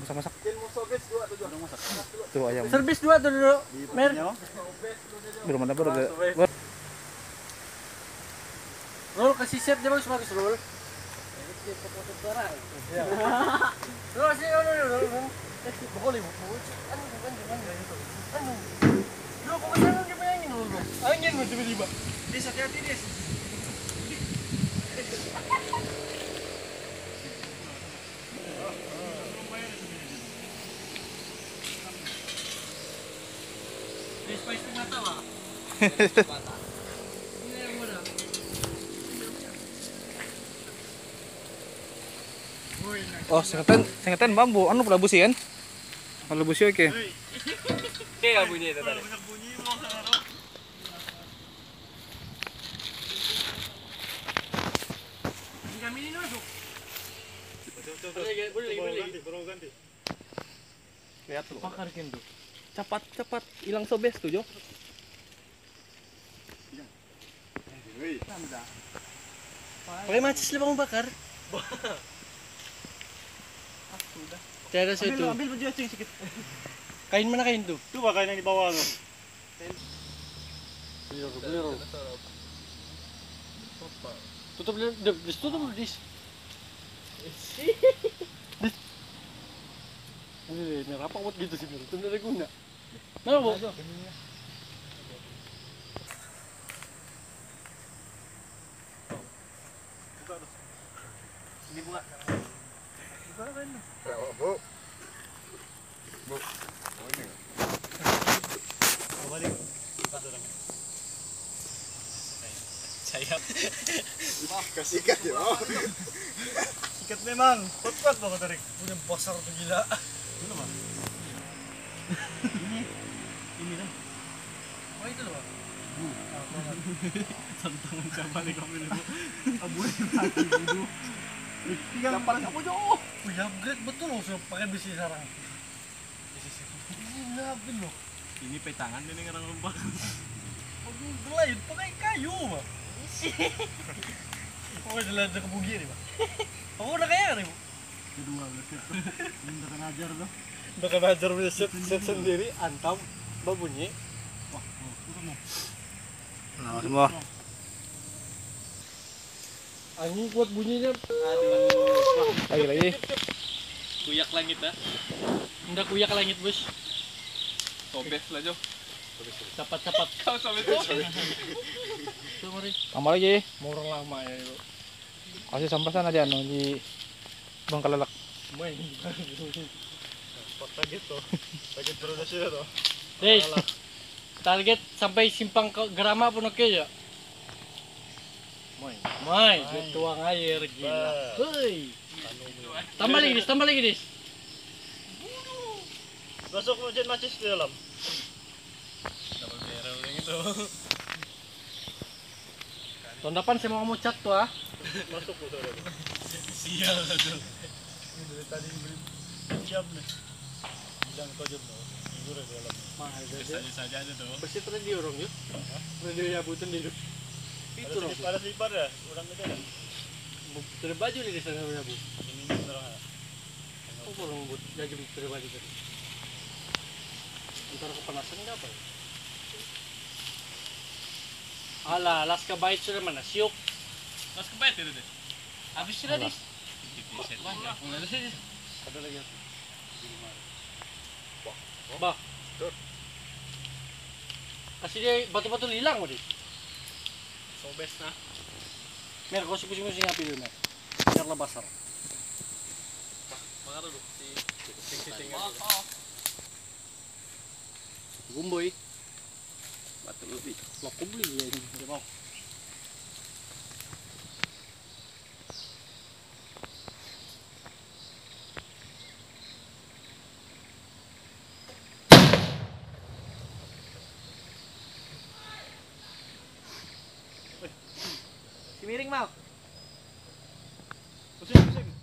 Masak-masak. Tuh ayam. Servis dua tuh dulu. Mer. Belum ada baru. Roll kasih set dia bagus bagus roll. Roll kasih roll roll roll. Eh, boleh bu. Anu bukan cuman itu. Anu. Lu kok ke sana dia angin lu. Angin tiba-tiba. Dis hati-hati dis. Dis pa istri mata lah. Ini yang mudah. Oh, sengatan, sengatan bambu. Anu pula busi kan? Kalau busi oke. Kayak bunyi itu tadi. Lihat tuh. Bakar kan tuh. Cepat, cepat. Hilang sobes tuh, Jo. Pakai macis lah bang bakar. Tiada saya tuh. Ambil baju acing sikit. Kain mana kain tuh? Coba kain yang di bawah tuh. Tutup dulu, dis, dis, tutup dis. Dis. Ini, ini rapat buat gitu sih, Mir. Itu nggak ada guna. Mana, Bu? Ini bunga. Balik. Kasikat ya. Oh. Sikat memang. Kuat-kuat lo tarik. Udah besar tuh gila. Ini kan. Oh, itu loh, Bang. Tantangan siapa nih kamu ini? Abu lagi dulu. Tinggal paling kamu jauh. Wih, upgrade betul loh, pakai besi sekarang. Upgrade loh. Ini petangan ini ngerang lembah. Aduh, lain pakai kayu. Pokoknya jalan ke bugi nih, Bang. Aku udah kayak nih, Bu. Kedua berarti. Ini udah ngajar tuh. Udah kan ajar punya set, sendiri, antam, babunyi. Wah, oh. Nah, semua. Angin kuat bunyinya. Lagi lagi. Kuyak langit dah. Udah kuyak langit, Bos. Sobes lah Jo. Cepat-cepat. Kau sobes tuh. Tuh, mari. Tambah lagi. Mau orang lama ya itu. Kasih sampah sana di anu di Bang Kalalak. Main. Target tuh. Target produksi tuh. Hei, target sampai simpang ke Gerama pun oke ya. Main, main, tuang air gila. Hei. Tambah lagi, Dis, tambah lagi, Dis. Masuk mesin macis di dalam. Tahun depan saya mau mau cat tuh ah. Masuk tuh. Sial tuh. Ini dari tadi beli siap nih. Bilang kau jam Tidur di dalam. Mahal Saja saja aja tuh. Bersih tadi di orang yuk. Radio ya di hidup. Itu loh. Ada sipar ya? Orang itu ada. Baju nih di sana ya bu. Ini orang ada. Oh buat jadi tidak baju tadi. Antara kepanasan nggak apa? ya? Alah, las kabait sudah mana? Siuk. Mas kebayat itu deh. Habis sudah dis. Ada lagi. Bah. Kasih dia batu-batu hilang mau dis. Sobes nah. Mer, kau sih-sih api dulu mer. Biar lah basar. Makanya dulu si siting-siting Gumboy. Batu lebih. Lah kau beli ya ini. Dia mau. Miring mau. Pusing pusing.